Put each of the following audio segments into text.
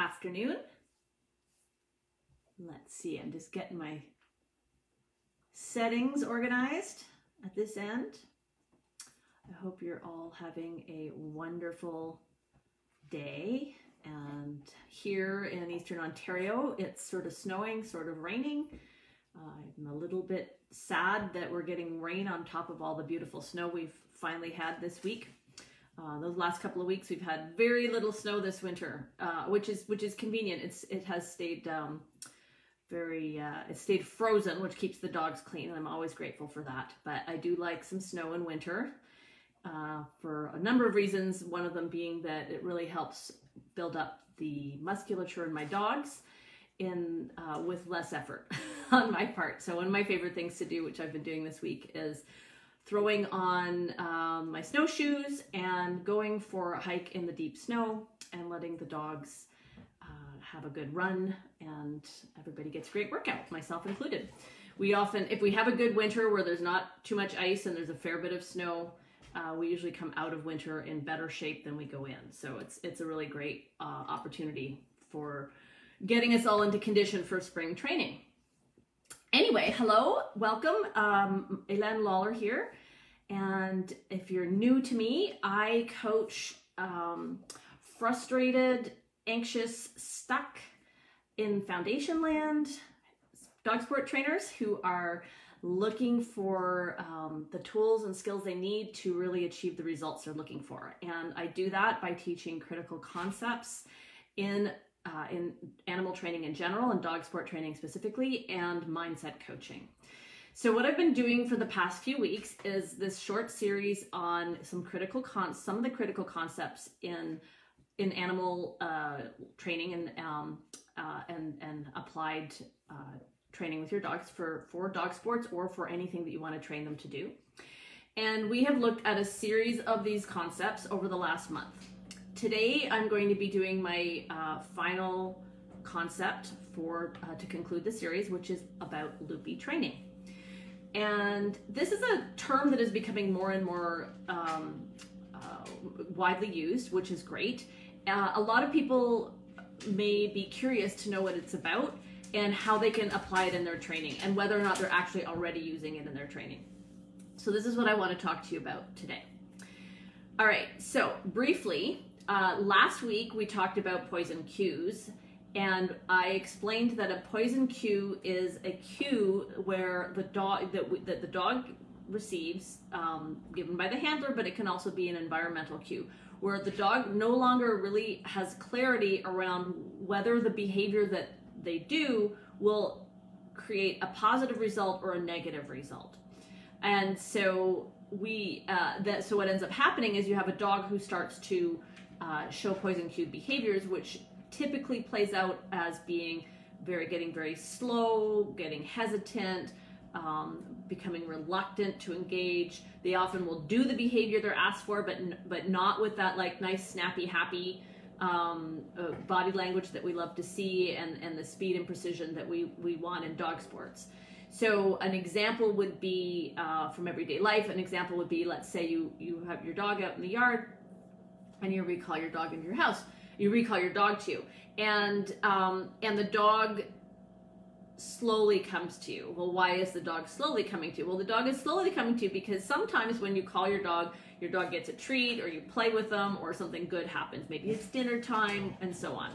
afternoon. Let's see, I'm just getting my settings organized at this end. I hope you're all having a wonderful day. And here in Eastern Ontario, it's sort of snowing, sort of raining. Uh, I'm a little bit sad that we're getting rain on top of all the beautiful snow we've finally had this week. Uh, those last couple of weeks, we've had very little snow this winter, uh, which is which is convenient. It's it has stayed um, very uh, it stayed frozen, which keeps the dogs clean, and I'm always grateful for that. But I do like some snow in winter uh, for a number of reasons. One of them being that it really helps build up the musculature in my dogs in uh, with less effort on my part. So one of my favorite things to do, which I've been doing this week, is throwing on um, my snowshoes and going for a hike in the deep snow and letting the dogs uh, have a good run and everybody gets great workout, myself included. We often, if we have a good winter where there's not too much ice and there's a fair bit of snow, uh, we usually come out of winter in better shape than we go in. So it's it's a really great uh, opportunity for getting us all into condition for spring training. Anyway, hello, welcome. Um, Hélène Lawler here. And if you're new to me, I coach um, frustrated, anxious, stuck in foundation land dog sport trainers who are looking for um, the tools and skills they need to really achieve the results they're looking for. And I do that by teaching critical concepts in uh, in animal training in general and dog sport training specifically and mindset coaching. So what I've been doing for the past few weeks is this short series on some critical con some of the critical concepts in in animal uh, training and um, uh, and and applied uh, training with your dogs for for dog sports or for anything that you want to train them to do. And we have looked at a series of these concepts over the last month. Today, I'm going to be doing my uh, final concept for uh, to conclude the series, which is about loopy training. And this is a term that is becoming more and more um, uh, widely used, which is great. Uh, a lot of people may be curious to know what it's about and how they can apply it in their training and whether or not they're actually already using it in their training. So this is what I want to talk to you about today. All right, so briefly, uh, last week we talked about poison cues, and I explained that a poison cue is a cue where the dog that, that the dog receives, um, given by the handler, but it can also be an environmental cue where the dog no longer really has clarity around whether the behavior that they do will create a positive result or a negative result. And so we uh, that so what ends up happening is you have a dog who starts to uh, show poison cue behaviors, which typically plays out as being very getting very slow, getting hesitant, um, becoming reluctant to engage. They often will do the behavior they're asked for, but but not with that like nice, snappy, happy um, uh, body language that we love to see and and the speed and precision that we we want in dog sports. So an example would be uh, from everyday life. An example would be, let's say you you have your dog out in the yard and you recall your dog into your house. You recall your dog to you, and um, and the dog slowly comes to you. Well, why is the dog slowly coming to you? Well, the dog is slowly coming to you because sometimes when you call your dog, your dog gets a treat, or you play with them, or something good happens. Maybe it's dinner time, and so on.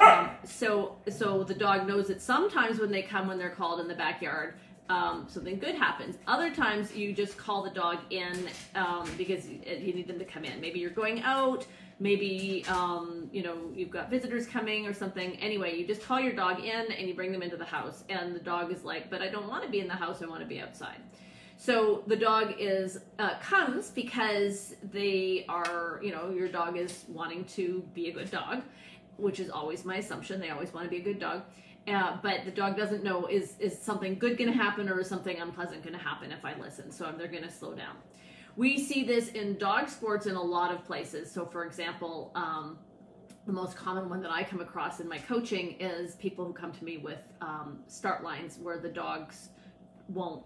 Um, so so the dog knows that sometimes when they come when they're called in the backyard um, something good happens. Other times you just call the dog in um, because you need them to come in. Maybe you're going out, maybe um, you know you've got visitors coming or something. Anyway, you just call your dog in and you bring them into the house, and the dog is like, "But I don't want to be in the house. I want to be outside." So the dog is uh, comes because they are, you know, your dog is wanting to be a good dog, which is always my assumption. They always want to be a good dog uh, but the dog doesn't know is is something good going to happen or is something unpleasant going to happen if I listen. So they're going to slow down. We see this in dog sports in a lot of places. So, for example, um, the most common one that I come across in my coaching is people who come to me with um, start lines where the dogs won't,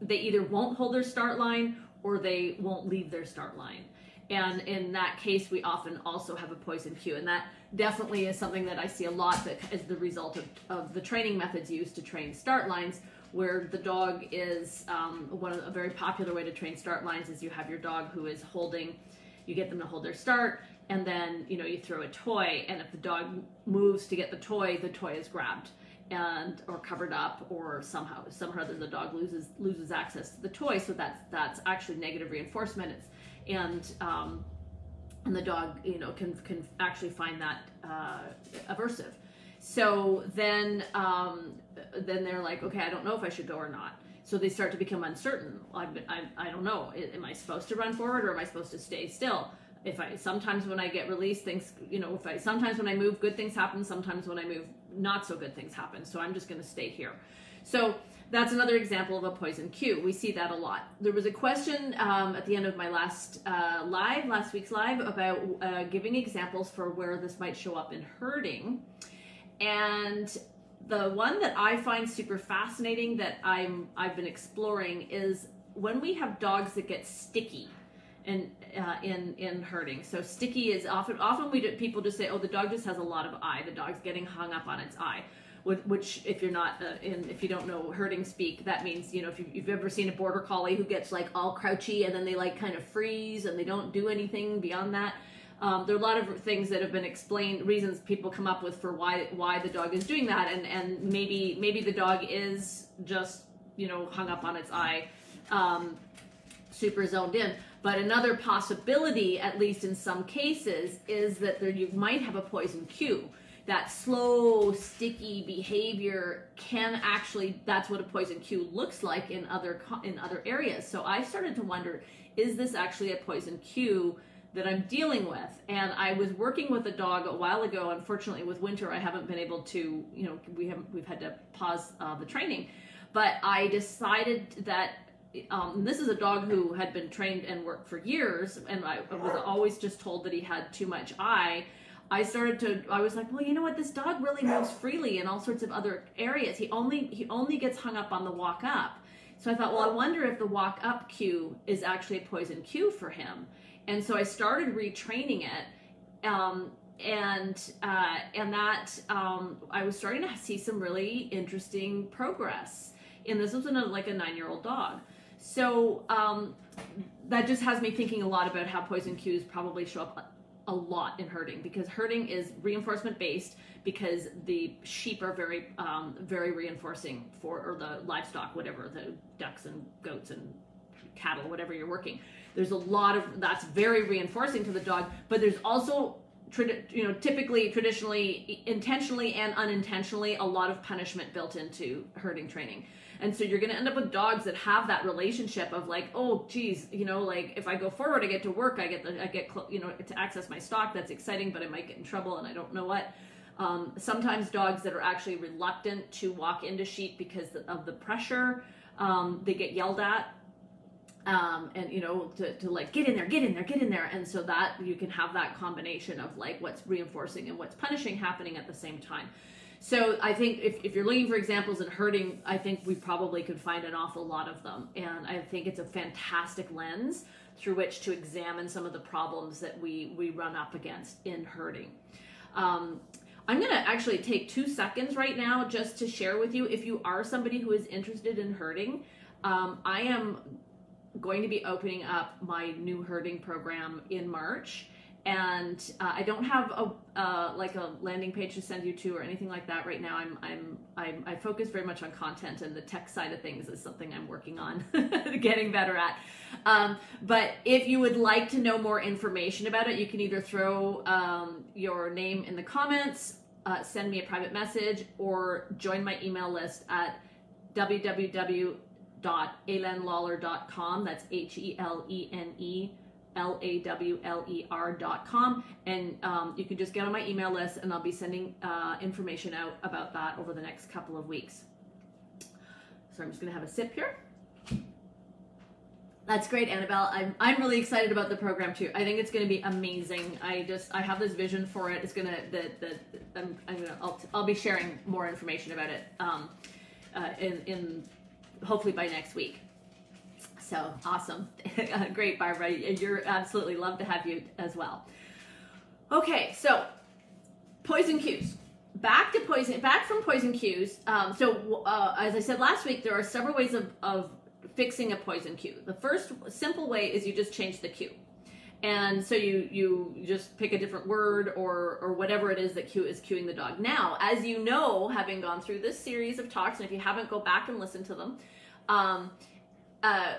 they either won't hold their start line or they won't leave their start line. And in that case, we often also have a poison cue. And that definitely is something that I see a lot that is the result of, of the training methods used to train start lines, where the dog is um, one of a very popular way to train start lines is you have your dog who is holding, you get them to hold their start, and then you know you throw a toy, and if the dog moves to get the toy, the toy is grabbed and or covered up or somehow somehow the dog loses loses access to the toy so that's that's actually negative reinforcement. It's and um, and the dog you know can can actually find that uh, aversive so then um, then they're like okay i don't know if i should go or not. So they start to become uncertain. I, I, I don't know. Am i supposed to run forward or am i supposed to stay still? If i sometimes when i get released things you know if i sometimes when i move good things happen. Sometimes when i move not so good things happen. So i'm just going to stay here. So that's another example of a poison cue. We see that a lot. There was a question um, at the end of my last uh, live, last week's live, about uh, giving examples for where this might show up in herding. And the one that I find super fascinating that I'm I've been exploring is when we have dogs that get sticky in uh, in in herding. So sticky is often often we do, people just say, oh, the dog just has a lot of eye. The dog's getting hung up on its eye which if you're not uh, in if you don't know herding speak that means you know if you've, you've, ever seen a border collie who gets like all crouchy and then they like kind of freeze and they don't do anything beyond that um, there are a lot of things that have been explained reasons people come up with for why why the dog is doing that and and maybe maybe the dog is just you know hung up on its eye um, super zoned in but another possibility at least in some cases is that there you might have a poison cue that slow, sticky behavior can actually that's what a poison cue looks like in other in other areas. So I started to wonder, is this actually a poison cue that I'm dealing with? And I was working with a dog a while ago. Unfortunately, with winter, I haven't been able to, you know, we have we've had to pause uh, the training. But I decided that um, this is a dog who had been trained and worked for years, and I was always just told that he had too much eye I started to I was like, well, you know what? This dog really moves freely in all sorts of other areas. He only he only gets hung up on the walk up. So I thought, well, I wonder if the walk up cue is actually a poison cue for him. And so I started retraining it. Um, and uh, and that um, I was starting to see some really interesting progress. And this was in a, like a nine year old dog. So um, that just has me thinking a lot about how poison cues probably show up a lot in herding because herding is reinforcement based because the sheep are very um, very reinforcing for or the livestock whatever the ducks and goats and cattle whatever you're working there's a lot of that's very reinforcing to the dog but there's also you know typically traditionally intentionally and unintentionally a lot of punishment built into herding training and so you're going to end up with dogs that have that relationship of like, oh, geez, you know, like if I go forward, I get to work, I get the, I get, you know, to access my stock. That's exciting, but I might get in trouble and I don't know what. Um, sometimes dogs that are actually reluctant to walk into sheep because of the pressure, um, they get yelled at. Um, and you know to, to like get in there get in there get in there and so that you can have that combination of like what's reinforcing and what's punishing happening at the same time so I think if, if you're looking for examples in herding I think we probably could find an awful lot of them. And I think it's a fantastic lens through which to examine some of the problems that we, we run up against in herding Um, I'm going to actually take two seconds right now just to share with you if you are somebody who is interested in herding. Um, I am going to be opening up my new herding program in March and uh, I don't have a uh, like a landing page to send you to or anything like that right now. I'm I'm, I'm I focus very much on content and the tech side of things is something I'm working on getting better at. Um, but if you would like to know more information about it, you can either throw um, your name in the comments, uh, send me a private message, or join my email list at www.helenelawler.com. That's H E L E N E L A W L E R dot com. And um, you can just get on my email list, and I'll be sending uh, information out about that over the next couple of weeks. So I'm just going to have a sip here. That's great, Annabelle. I'm, I'm really excited about the program too. I think it's going to be amazing. I just I have this vision for it. It's going to the the I'm, I'm gonna I'll, I'll be sharing more information about it um, uh, in in hopefully by next week. So awesome. Great, Barbara. You're absolutely love to have you as well. Okay, so poison cues. Back to poison, back from poison cues. Um, so, uh, as I said last week, there are several ways of, of fixing a poison cue. The first simple way is you just change the cue. And so you you just pick a different word or or whatever it is that cue is cueing the dog. Now, as you know, having gone through this series of talks, and if you haven't, go back and listen to them. Um, uh,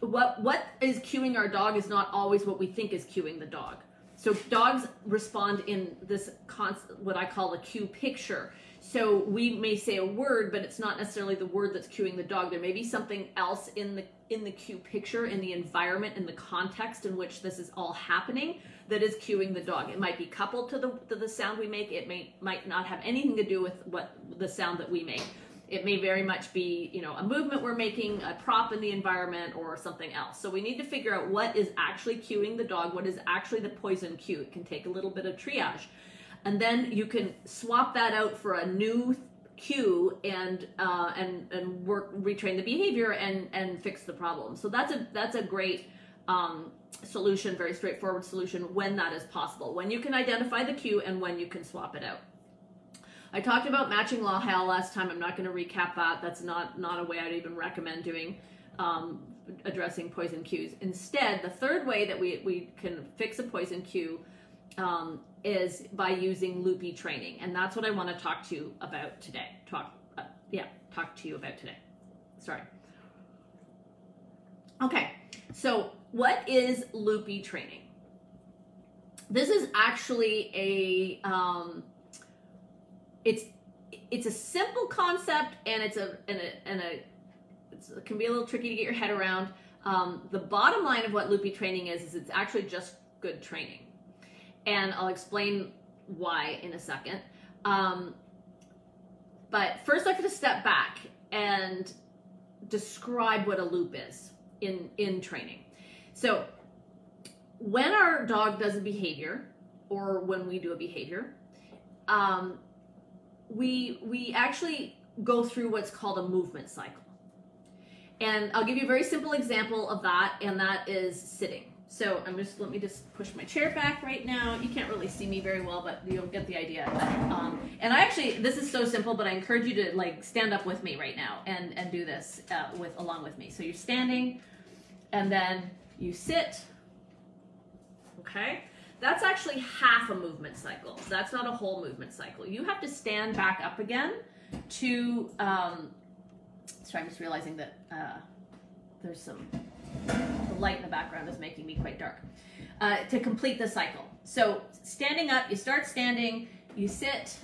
what what is cueing our dog is not always what we think is cueing the dog. So dogs respond in this const, what I call a cue picture. So we may say a word, but it's not necessarily the word that's cueing the dog. There may be something else in the in the cue picture, in the environment, in the context in which this is all happening that is cueing the dog. It might be coupled to the to the sound we make. It may might not have anything to do with what the sound that we make. It may very much be, you know, a movement we're making, a prop in the environment, or something else. So we need to figure out what is actually cueing the dog, what is actually the poison cue. It can take a little bit of triage. And then you can swap that out for a new cue and uh, and and work retrain the behavior and and fix the problem. So that's a that's a great um, solution, very straightforward solution when that is possible. When you can identify the cue and when you can swap it out. I talked about matching law HAL last time. I'm not going to recap that. That's not not a way I'd even recommend doing um, addressing poison cues. Instead, the third way that we we can fix a poison cue um, is by using loopy training, and that's what I want to talk to you about today. Talk, uh, yeah, talk to you about today. Sorry. Okay, so what is loopy training? This is actually a um, it's it's a simple concept and it's a and a, and a it can be a little tricky to get your head around. Um, the bottom line of what loopy training is is it's actually just good training, and I'll explain why in a second. Um, but first, I'm going to step back and describe what a loop is in in training. So, when our dog does a behavior, or when we do a behavior, um, we we actually go through what's called a movement cycle. And I'll give you a very simple example of that, and that is sitting. So I'm just let me just push my chair back right now. You can't really see me very well, but you'll get the idea. Um, and I actually, this is so simple, but I encourage you to like stand up with me right now and and do this uh, with along with me. So you're standing, and then you sit. Okay, that's actually half a movement cycle. That's not a whole movement cycle. You have to stand back up again to, um, sorry, I'm just realizing that uh, there's some, the light in the background is making me quite dark, uh, to complete the cycle. So standing up, you start standing, you sit,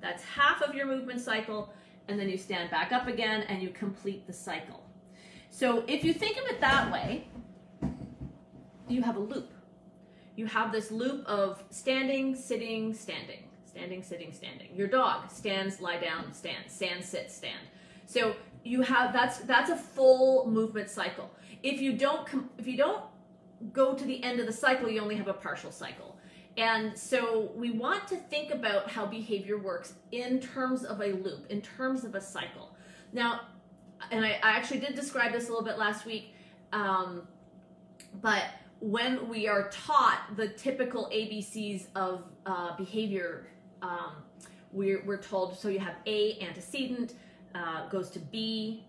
that's half of your movement cycle, and then you stand back up again and you complete the cycle. So if you think of it that way, you have a loop you have this loop of standing, sitting, standing, standing, sitting, standing. Your dog stands, lie down, stand, stand, sit, stand. So you have that's that's a full movement cycle. If you don't if you don't go to the end of the cycle, you only have a partial cycle. And so we want to think about how behavior works in terms of a loop, in terms of a cycle. Now, and I, I actually did describe this a little bit last week, um, but when we are taught the typical ABCs of uh, behavior, um, we're, we're told so you have A, antecedent, uh, goes to B,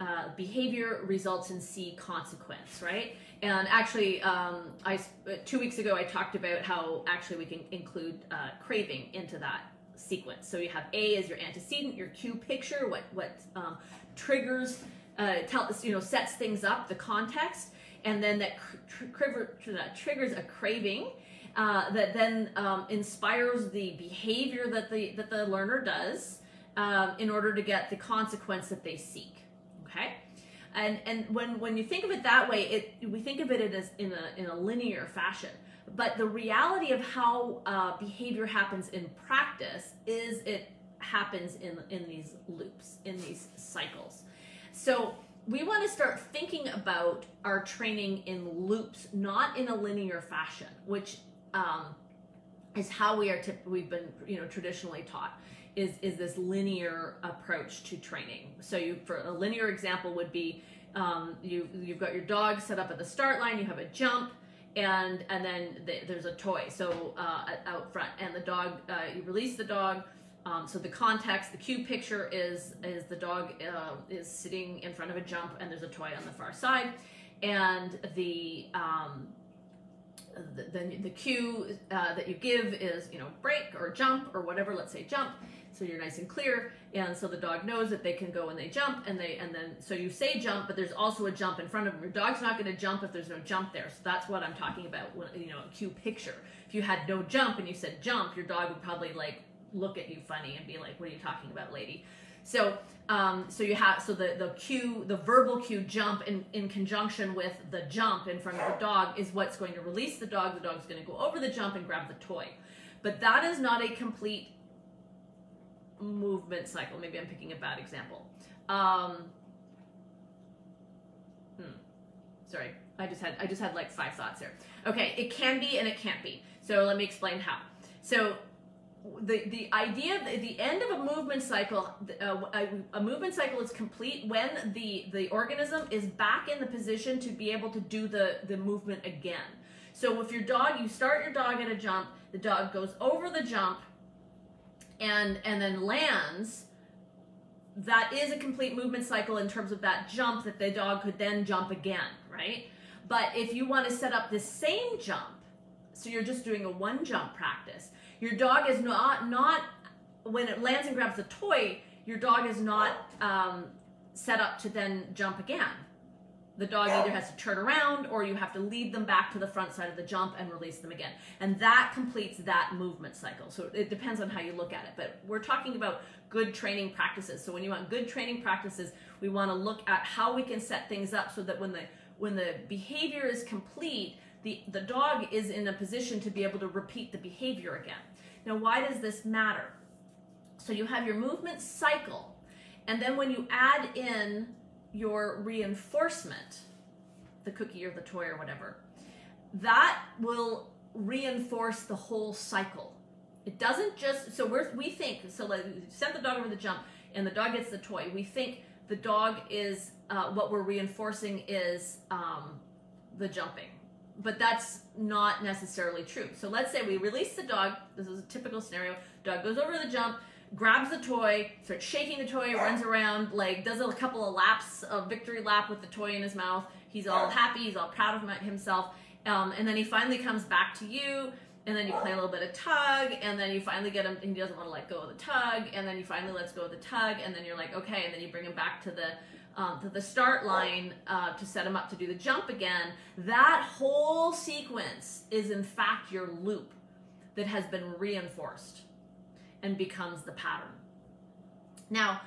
uh, behavior results in C, consequence, right? And actually, um, I two weeks ago I talked about how actually we can include uh, craving into that sequence. So you have A as your antecedent, your cue picture, what what um, triggers, uh, tell you know sets things up, the context, and then that tr- tr- triggers a craving uh, that then um, inspires the behavior that the that the learner does um, in order to get the consequence that they seek. Okay, and and when when you think of it that way, it we think of it as in a in a linear fashion. But the reality of how uh, behavior happens in practice is it happens in in these loops, in these cycles. So we want to start thinking about our training in loops, not in a linear fashion, which um, is how we are tip- we've been you know traditionally taught is is this linear approach to training. So you for a linear example would be um, you you've got your dog set up at the start line. You have a jump, and and then the, there's a toy so uh, out front, and the dog uh, you release the dog. Um, so the context, the cue picture is is the dog uh, is sitting in front of a jump, and there's a toy on the far side, and the um, the, the, the cue uh, that you give is you know break or jump or whatever. Let's say jump, so you're nice and clear and so the dog knows that they can go and they jump and they and then so you say jump but there's also a jump in front of them. Your dog's not going to jump if there's no jump there so that's what i'm talking about when, you know a cue picture. If you had no jump and you said jump your dog would probably like look at you funny and be like what are you talking about lady? So um, so you have so the the cue the verbal cue jump in in conjunction with the jump in front of the dog is what's going to release the dog. The dog's going to go over the jump and grab the toy. But that is not a complete movement cycle. Maybe I'm picking a bad example. Um, hmm, sorry, I just had I just had like five thoughts here. Okay, it can be and it can't be. So let me explain how. So the the idea the, the end of a movement cycle uh, a, a, movement cycle is complete when the the organism is back in the position to be able to do the the movement again so if your dog you start your dog at a jump the dog goes over the jump and and then lands that is a complete movement cycle in terms of that jump that the dog could then jump again right? But if you want to set up the same jump so you're just doing a one jump practice your dog is not not when it lands and grabs the toy your dog is not um, set up to then jump again the dog either has to turn around or you have to lead them back to the front side of the jump and release them again. And that completes that movement cycle. So it depends on how you look at it. But we're talking about good training practices. So when you want good training practices, we want to look at how we can set things up so that when the when the behavior is complete, the, the dog is in a position to be able to repeat the behavior again. Now, why does this matter? So you have your movement cycle, and then when you add in your reinforcement, the cookie or the toy or whatever, that will reinforce the whole cycle. It doesn't just, so we're, we think, so like, send the dog over the jump and the dog gets the toy. We think the dog is, uh, what we're reinforcing is um, the jumping. But that's not necessarily true. So let's say we release the dog. This is a typical scenario. Dog goes over the jump grabs the toy, starts shaking the toy, runs around, like does a couple of laps, a victory lap with the toy in his mouth. He's all happy, he's all proud of himself. Um, and then he finally comes back to you, and then you play a little bit of tug, and then you finally get him, and he doesn't want to let go of the tug, and then he finally lets go of the tug, and then you're like, okay, and then you bring him back to the um, to the start line uh, to set him up to do the jump again. That whole sequence is in fact your loop that has been reinforced and becomes the pattern. Now,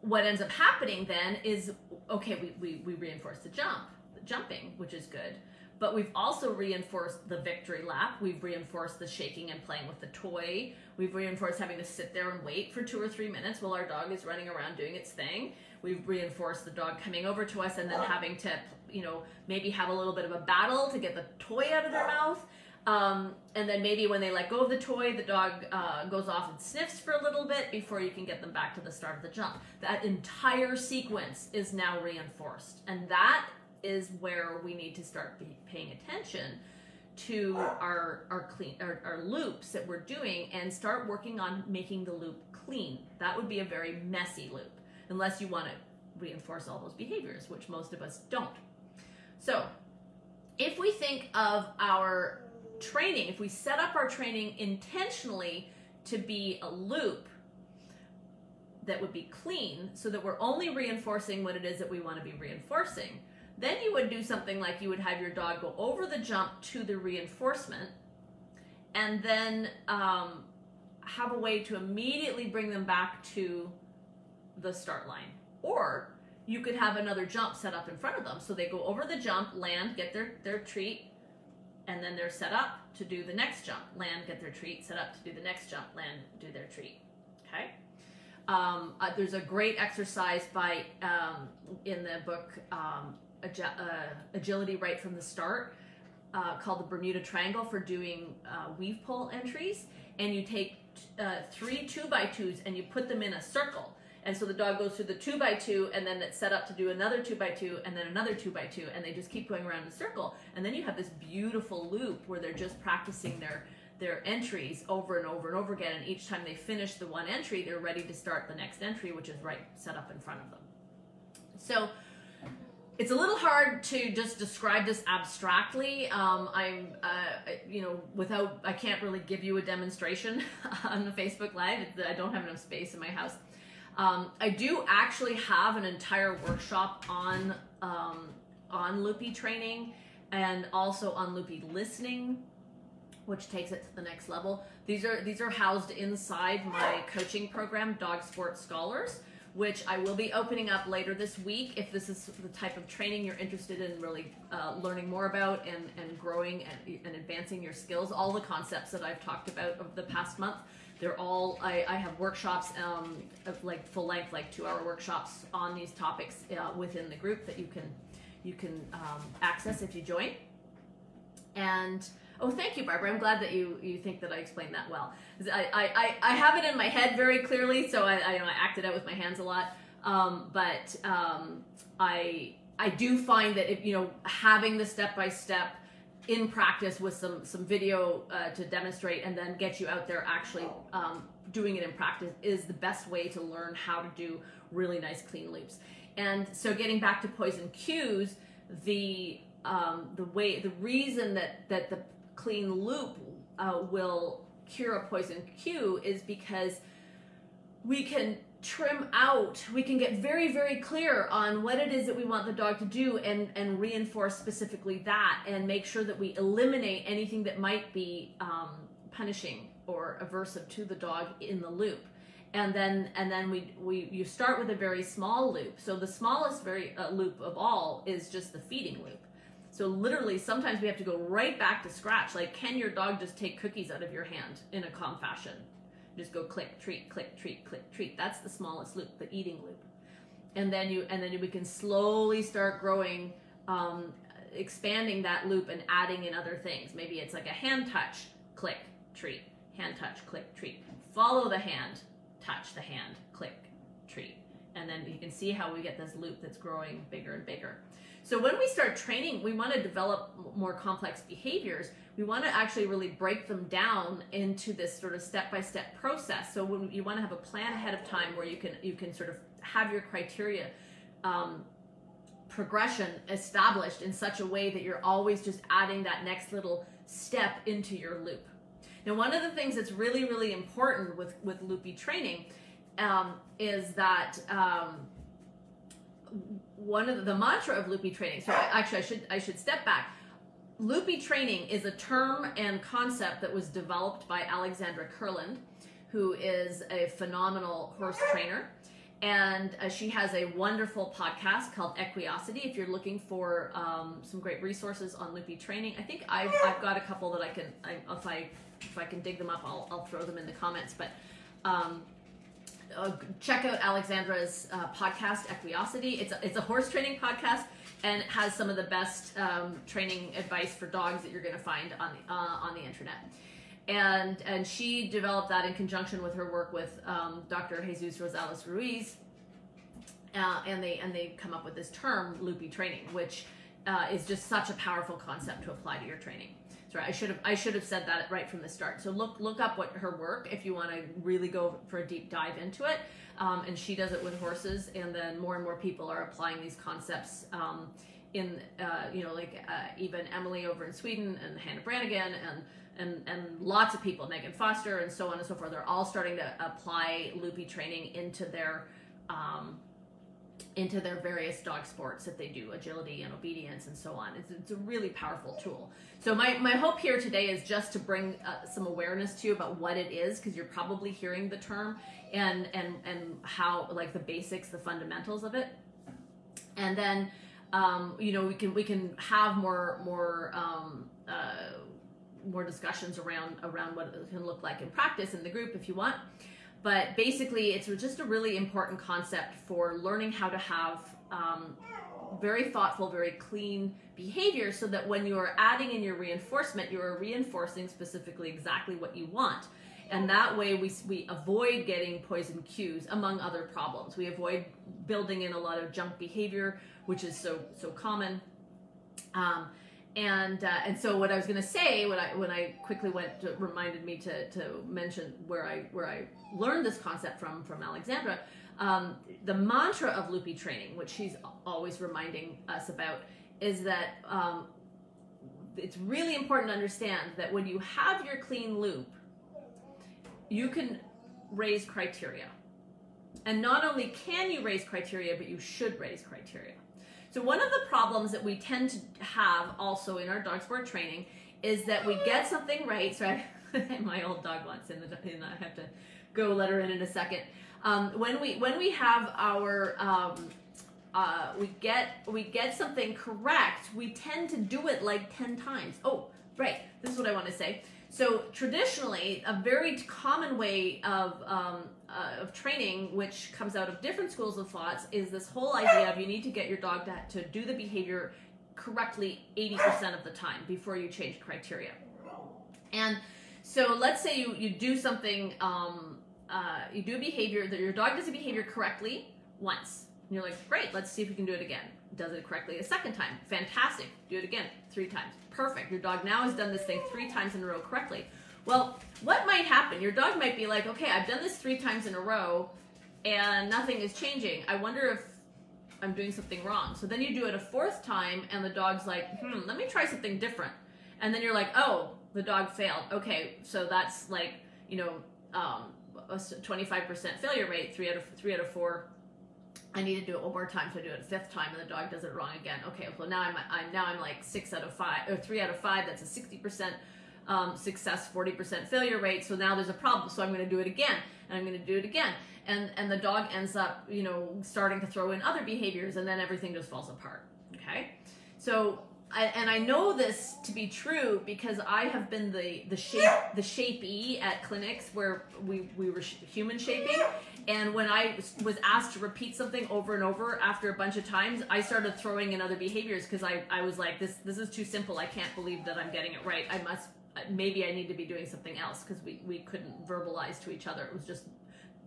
what ends up happening then is okay, we, we, we reinforce the jump, the jumping, which is good, but we've also reinforced the victory lap. We've reinforced the shaking and playing with the toy. We've reinforced having to sit there and wait for two or three minutes while our dog is running around doing its thing. We've reinforced the dog coming over to us and then having to, you know, maybe have a little bit of a battle to get the toy out of their mouth. Um, and then maybe when they let go of the toy, the dog uh, goes off and sniffs for a little bit before you can get them back to the start of the jump. That entire sequence is now reinforced. And that is where we need to start paying attention to our our clean our, our loops that we're doing and start working on making the loop clean. That would be a very messy loop unless you want to reinforce all those behaviors, which most of us don't. So, if we think of our training, if we set up our training intentionally to be a loop that would be clean so that we're only reinforcing what it is that we want to be reinforcing, then you would do something like you would have your dog go over the jump to the reinforcement and then um, have a way to immediately bring them back to the start line. Or you could have another jump set up in front of them. So they go over the jump, land, get their, their treat, and then they're set up to do the next jump. Land, get their treat, set up to do the next jump, land, do their treat. Okay? Um, uh, there's a great exercise by um, in the book um, Agi- uh, Agility Right from the Start uh, called the Bermuda Triangle for doing uh, weave pole entries. And you take uh, three two by twos and you put them in a circle. And so the dog goes through the two by two, and then it's set up to do another two by two, and then another two by two, and they just keep going around in a circle. And then you have this beautiful loop where they're just practicing their their entries over and over and over again. And each time they finish the one entry, they're ready to start the next entry, which is right set up in front of them. So it's a little hard to just describe this abstractly. Um, I'm, uh, you know, without, I can't really give you a demonstration on the Facebook Live. I don't have enough space in my house. Um, I do actually have an entire workshop on um, on loopy training and also on loopy listening, which takes it to the next level. These are these are housed inside my coaching program, Dog Sport Scholars which I will be opening up later this week if this is the type of training you're interested in really uh, learning more about and, and growing and, and advancing your skills. All the concepts that I've talked about over the past month, they're all, I, I have workshops um, of like full length, like two hour workshops on these topics uh, within the group that you can, you can um, access if you join. And Oh, thank you, Barbara. I'm glad that you you think that I explained that well. I I, I have it in my head very clearly, so I I, you know, I acted out with my hands a lot. Um, but um, I I do find that if you know having the step by step in practice with some some video uh, to demonstrate and then get you out there actually um, doing it in practice is the best way to learn how to do really nice clean loops. And so getting back to poison cues, the um, the way the reason that that the clean loop uh, will cure a poison cue is because we can trim out we can get very very clear on what it is that we want the dog to do and and reinforce specifically that and make sure that we eliminate anything that might be um, punishing or aversive to the dog in the loop and then and then we we you start with a very small loop so the smallest very uh, loop of all is just the feeding loop so literally, sometimes we have to go right back to scratch. Like, can your dog just take cookies out of your hand in a calm fashion? Just go click, treat, click, treat, click, treat. That's the smallest loop, the eating loop. And then you, and then we can slowly start growing, um, expanding that loop and adding in other things. Maybe it's like a hand touch, click, treat, hand touch, click, treat. Follow the hand, touch the hand, click, treat. And then you can see how we get this loop that's growing bigger and bigger. So when we start training, we want to develop more complex behaviors. We want to actually really break them down into this sort of step-by-step process. So when you want to have a plan ahead of time where you can you can sort of have your criteria um, progression established in such a way that you're always just adding that next little step into your loop. Now, one of the things that's really, really important with, with loopy training um, is that um, one of the, the mantra of loopy training. So I, actually, I should I should step back. Loopy training is a term and concept that was developed by Alexandra Kurland, who is a phenomenal horse trainer. And uh, she has a wonderful podcast called Equiosity. If you're looking for um, some great resources on loopy training, I think I've, I've got a couple that I can, I, if I if I can dig them up, I'll, I'll throw them in the comments. But um, uh, check out Alexandra's uh, podcast, Equiosity. It's a, it's a horse training podcast and has some of the best um, training advice for dogs that you're going to find on the, uh, on the internet. And and she developed that in conjunction with her work with um, Dr. Jesus Rosales Ruiz, uh, and they and they come up with this term loopy training, which uh, is just such a powerful concept to apply to your training. Sorry, I should have I should have said that right from the start. So look look up what her work if you want to really go for a deep dive into it. Um, and she does it with horses, and then more and more people are applying these concepts. Um, in uh, you know like uh, even Emily over in Sweden and Hannah Brannigan and and and lots of people Megan Foster and so on and so forth. They're all starting to apply loopy training into their um, into their various dog sports that they do, agility and obedience and so on. It's, it's a really powerful tool. So my, my hope here today is just to bring uh, some awareness to you about what it is, because you're probably hearing the term and, and, and how, like the basics, the fundamentals of it. And then, um, you know, we can, we can have more, more, um, uh, more discussions around, around what it can look like in practice in the group if you want. But basically, it's just a really important concept for learning how to have um, very thoughtful, very clean behavior so that when you are adding in your reinforcement, you are reinforcing specifically exactly what you want. And that way we, we avoid getting poison cues among other problems. We avoid building in a lot of junk behavior, which is so, so common. Um, and uh, and so what I was going to say when I when I quickly went to, reminded me to, to mention where I where I learned this concept from from Alexandra, um, the mantra of loopy training, which she's always reminding us about, is that um, it's really important to understand that when you have your clean loop, you can raise criteria. And not only can you raise criteria, but you should raise criteria. So one of the problems that we tend to have also in our dog sport training is that we get something right. So I, my old dog wants in the, the, I have to go let her in in a second. Um, when we when we have our um, uh, we get we get something correct, we tend to do it like ten times. Oh, right. This is what I want to say. So traditionally, a very common way of um, uh, of training, which comes out of different schools of thoughts, is this whole idea of you need to get your dog to, to do the behavior correctly 80% of the time before you change criteria. And so let's say you, you do something, um, uh, you do a behavior that your dog does a behavior correctly once. And you're like, great, let's see if we can do it again. Does it correctly a second time. Fantastic. Do it again three times. Perfect. Your dog now has done this thing three times in a row correctly. Well, what might happen? Your dog might be like, okay, I've done this three times in a row and nothing is changing. I wonder if I'm doing something wrong. So then you do it a fourth time and the dog's like, hmm, let me try something different. And then you're like, oh, the dog failed. Okay, so that's like, you know, um, a 25% failure rate, three out of three out of four. I need to do it one more time, so I do it a fifth time, and the dog does it wrong again. Okay, well now I'm, I'm now I'm like six out of five or three out of five. That's a 60% um, success, 40% failure rate. So now there's a problem. So I'm going to do it again, and I'm going to do it again, and and the dog ends up, you know, starting to throw in other behaviors, and then everything just falls apart. Okay, so. I, and I know this to be true because I have been the the shape the shapee at clinics where we we were human shaping, and when I was asked to repeat something over and over after a bunch of times, I started throwing in other behaviors because I, I was like, this this is too simple. I can't believe that I'm getting it right. I must maybe I need to be doing something else because we, we couldn't verbalize to each other. It was just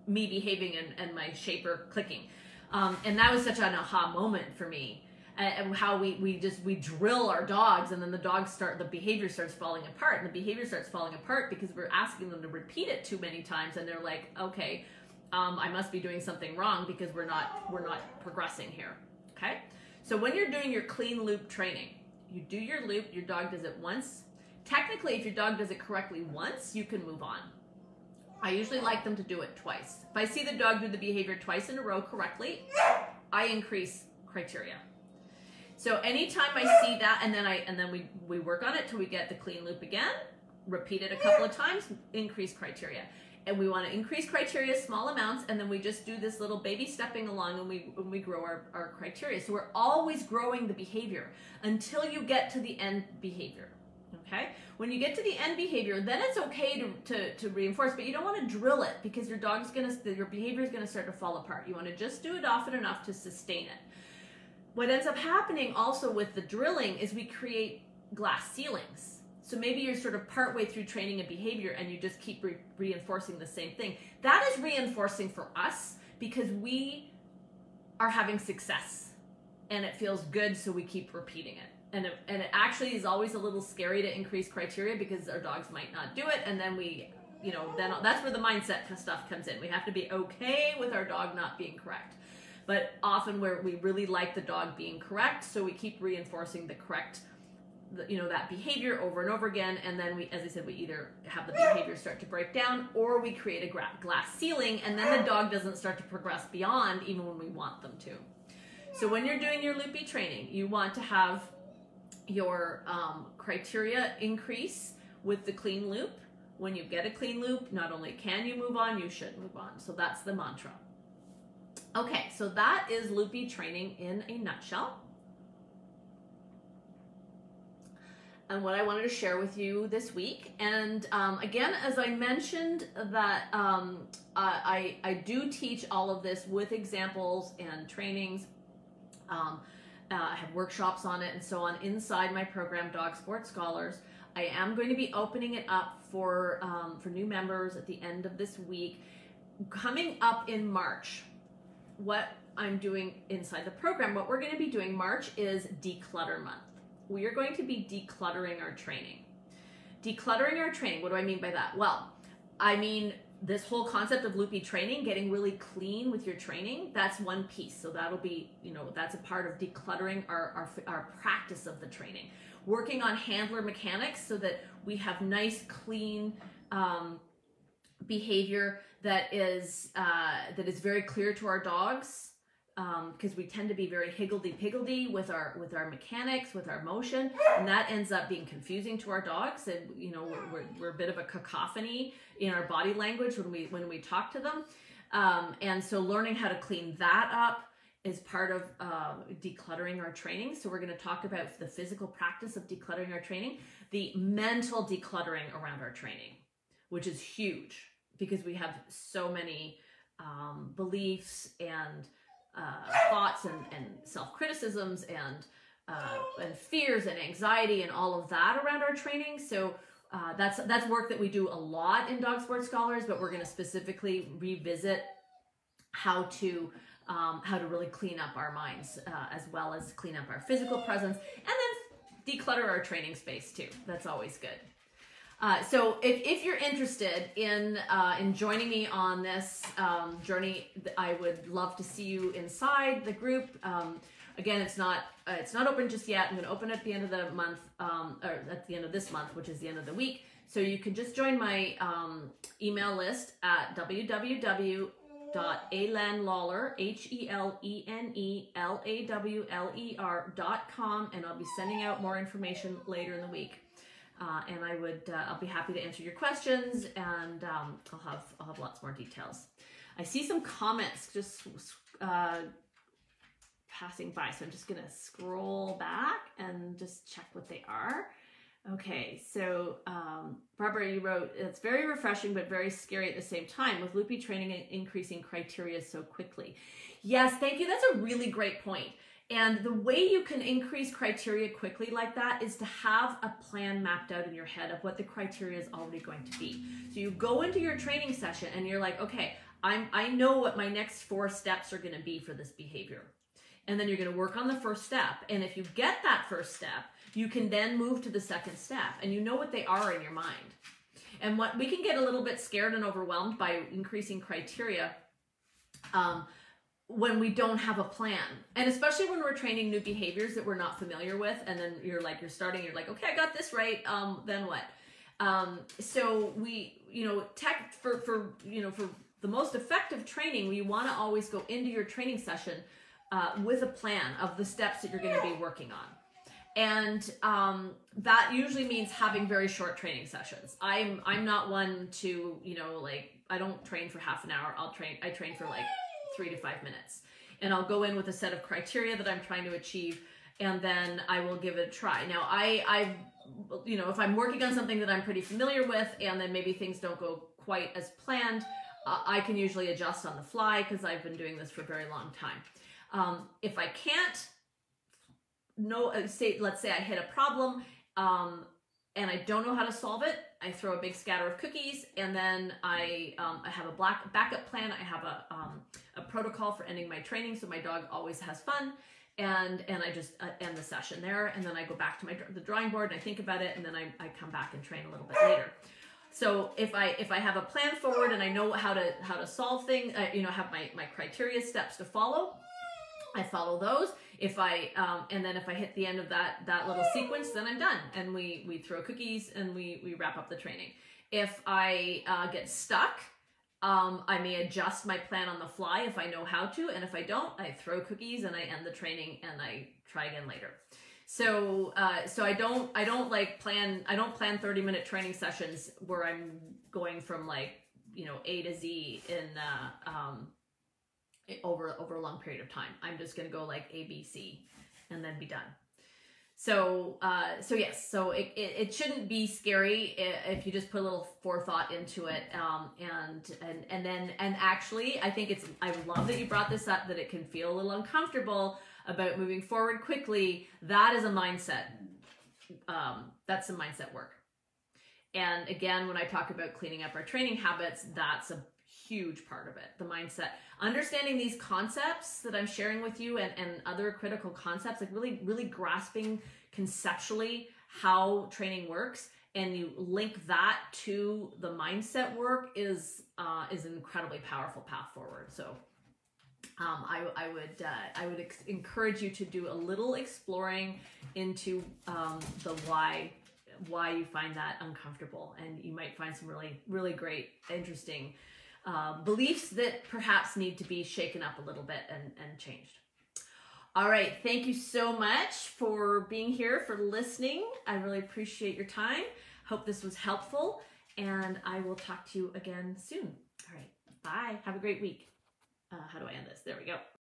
me behaving and, and my shaper clicking. Um, and that was such an aha moment for me. And how we, we just we drill our dogs and then the dogs start the behavior starts falling apart and the behavior starts falling apart because we're asking them to repeat it too many times and they're like okay um, I must be doing something wrong because we're not we're not progressing here okay so when you're doing your clean loop training you do your loop your dog does it once Technically, if your dog does it correctly once, you can move on. I usually like them to do it twice. If I see the dog do the behavior twice in a row correctly, I increase criteria. So anytime I see that, and then I and then we we work on it till we get the clean loop again, repeat it a couple of times, increase criteria. And we want to increase criteria small amounts, and then we just do this little baby stepping along and we when we grow our, our criteria. So we're always growing the behavior until you get to the end behavior okay? When you get to the end behavior, then it's okay to, to, to reinforce, but you don't want to drill it because your dog's gonna, your behavior is gonna start to fall apart. You wanna just do it often enough to sustain it. What ends up happening also with the drilling is we create glass ceilings. So maybe you're sort of partway through training a behavior and you just keep re reinforcing the same thing. That is reinforcing for us because we are having success and it feels good, so we keep repeating it and it, and it actually is always a little scary to increase criteria because our dogs might not do it and then we you know then that's where the mindset stuff comes in we have to be okay with our dog not being correct but often where we really like the dog being correct so we keep reinforcing the correct you know that behavior over and over again and then we as i said we either have the behavior start to break down or we create a glass ceiling and then the dog doesn't start to progress beyond even when we want them to so when you're doing your loopy training you want to have your um, criteria increase with the clean loop. When you get a clean loop, not only can you move on, you should move on. So that's the mantra. Okay, so that is loopy training in a nutshell. and what I wanted to share with you this week. And um, again, as I mentioned, that um, I, I do teach all of this with examples and trainings. Um, Uh, I have workshops on it and so on inside my program, Dog Sports Scholars. I am going to be opening it up for um, for new members at the end of this week. Coming up in March, what I'm doing inside the program, what we're going to be doing March is declutter month. We are going to be decluttering our training. Decluttering our training, what do I mean by that? Well, I mean this whole concept of loopy training, getting really clean with your training, that's one piece. So that'll be, you know, that's a part of decluttering our, our, our practice of the training working on handler mechanics so that we have nice, clean um, behavior that is uh, that is very clear to our dogs because um, we tend to be very higgledy piggledy with our with our mechanics with our motion and that ends up being confusing to our dogs and you know we're, we're, we're a bit of a cacophony in our body language when we when we talk to them um, and so learning how to clean that up is part of uh, decluttering our training. So we're going to talk about the physical practice of decluttering our training, the mental decluttering around our training, which is huge because we have so many um, beliefs and uh, thoughts and, and self-criticisms and uh, and fears and anxiety and all of that around our training. So uh, that's that's work that we do a lot in Dog Sports Scholars, but we're going to specifically revisit how to um, how to really clean up our minds uh, as well as clean up our physical presence and then declutter our training space too. That's always good. Uh, so if, if you're interested in uh, in joining me on this um, journey, I would love to see you inside the group. Um, again, it's not uh, it's not open just yet. I'm going to open at the end of the month, um, or at the end of this month, which is the end of the week. So you can just join my um, email list at www dot Hélène Lawler, H-E-L-E-N-E-L-A-W-L-E-R dot com, and I'll be sending out more information later in the week. Uh, and I would, uh, I'll be happy to answer your questions, and um, I'll have, I'll have lots more details. I see some comments just uh, passing by, so I'm just gonna scroll back and just check what they are. Okay, so um, Barbara, you wrote, it's very refreshing but very scary at the same time with loopy training and increasing criteria so quickly. Yes, thank you. That's a really great point. And the way you can increase criteria quickly like that is to have a plan mapped out in your head of what the criteria is already going to be. So you go into your training session and you're like, okay, I'm, I know what my next four steps are going to be for this behavior. And then you're going to work on the first step. And if you get that first step, you can then move to the second step and you know what they are in your mind. And what we can get a little bit scared and overwhelmed by increasing criteria um, when we don't have a plan. And especially when we're training new behaviors that we're not familiar with. And then you're like, you're starting, you're like, okay, I got this right. Um, then what? Um, so we, you know, tech for, for, you know, for the most effective training, we want to always go into your training session uh, with a plan of the steps that you're going to be working on and um, that usually means having very short training sessions. I'm I'm not one to you know like I don't train for half an hour. I'll train I train for like three to five minutes, and I'll go in with a set of criteria that I'm trying to achieve, and then I will give it a try. Now I I you know if I'm working on something that I'm pretty familiar with, and then maybe things don't go quite as planned, uh, I can usually adjust on the fly because I've been doing this for a very long time. Um, if I can't know, uh, say, let's say I hit a problem um, and I don't know how to solve it. I throw a big scatter of cookies and then I, um, I have a black backup plan. I have a, um, a protocol for ending my training so my dog always has fun. And, and I just uh, end the session there. And then I go back to my the drawing board and I think about it and then I, I come back and train a little bit later. So if I if I have a plan forward and I know how to how to solve things, uh, you know, have my my criteria steps to follow, I follow those. If I um, and then if I hit the end of that that little sequence, then I'm done, and we we throw cookies and we we wrap up the training. If I uh, get stuck, um, I may adjust my plan on the fly if I know how to, and if I don't, I throw cookies and I end the training and I try again later. So uh, so I don't I don't like plan I don't plan 30 minute training sessions where I'm going from like you know A to Z in uh, um, over over a long period of time. I'm just going to go like A, B, C, and then be done. So, uh, so yes, so it, it, it, shouldn't be scary if you just put a little forethought into it. Um, and, and, and then, and actually, I think it's, I love that you brought this up, that it can feel a little uncomfortable. about moving forward quickly, that is a mindset. Um, that's some mindset work. And again, when I talk about cleaning up our training habits, that's a huge part of it the mindset. Understanding these concepts that i'm sharing with you and, and other critical concepts like really really grasping conceptually how training works and you link that to the mindset work is uh, is an incredibly powerful path forward. So um, I, I would uh, I would ex- encourage you to do a little exploring into um, the why why you find that uncomfortable. And you might find some really really great interesting uh, beliefs that perhaps need to be shaken up a little bit and, and changed. All right, thank you so much for being here, for listening. I really appreciate your time. Hope this was helpful, and I will talk to you again soon. All right, bye. Have a great week. Uh, how do I end this? There we go.